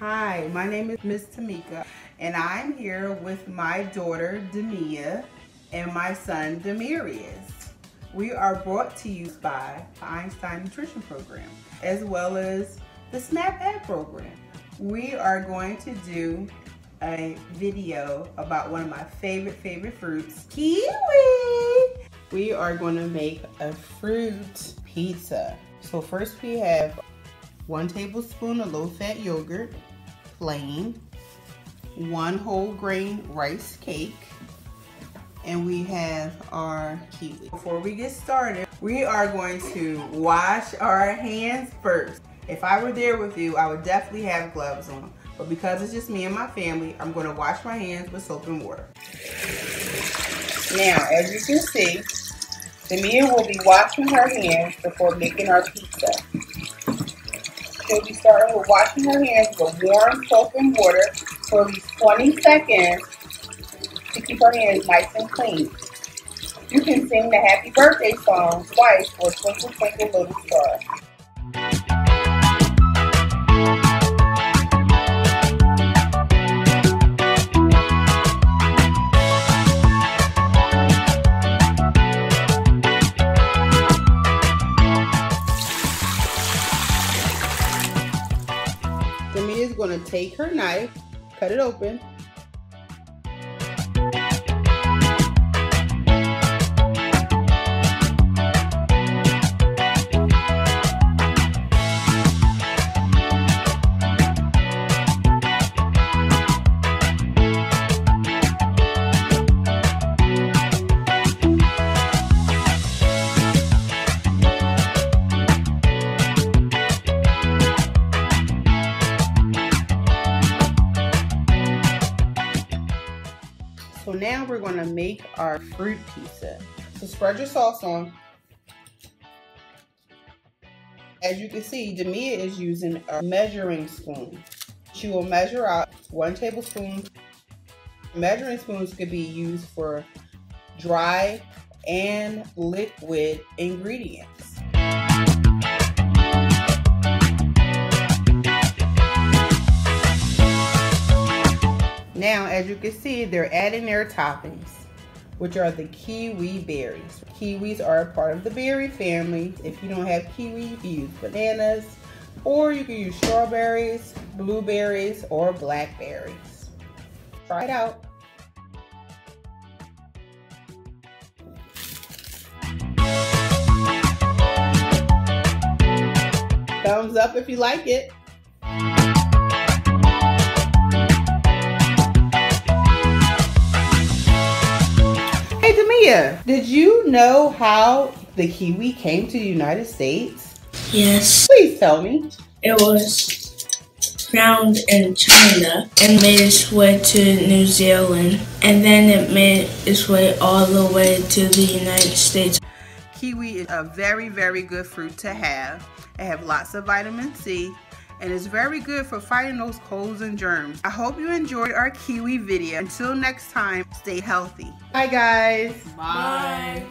Hi, my name is Miss Tamika, and I'm here with my daughter, Demia, and my son, Demirius. We are brought to you by the Einstein Nutrition Program, as well as the SNAP-Ed Program. We are going to do a video about one of my favorite, favorite fruits, kiwi. We are going to make a fruit pizza. So first we have one tablespoon of low-fat yogurt, plain, one whole grain rice cake, and we have our kiwi. Before we get started, we are going to wash our hands first. If I were there with you, I would definitely have gloves on. But because it's just me and my family, I'm going to wash my hands with soap and water. Now, as you can see, Demia will be washing her hands before making our pizza. Starting with washing her hands with warm soap and water for at least 20 seconds to keep her hands nice and clean. You can sing the happy birthday song twice for Twinkle Twinkle Little Star. Is going to take her knife, cut it open, So now we're gonna make our fruit pizza. So spread your sauce on. As you can see, Demia is using a measuring spoon. She will measure out one tablespoon. Measuring spoons could be used for dry and liquid ingredients. Now, as you can see, they're adding their toppings, which are the kiwi berries. Kiwis are a part of the berry family. If you don't have kiwi, you use bananas, or you can use strawberries, blueberries, or blackberries. Try it out. Thumbs up if you like it. Did you know how the kiwi came to the United States? Yes, Please tell me. it was found in China and made its way to New Zealand, and then it made its way all the way to the United States. Kiwi is a very, very good fruit to have. It have lots of vitamin C and it's very good for fighting those colds and germs. I hope you enjoyed our kiwi video. Until next time, stay healthy. Bye guys. Bye.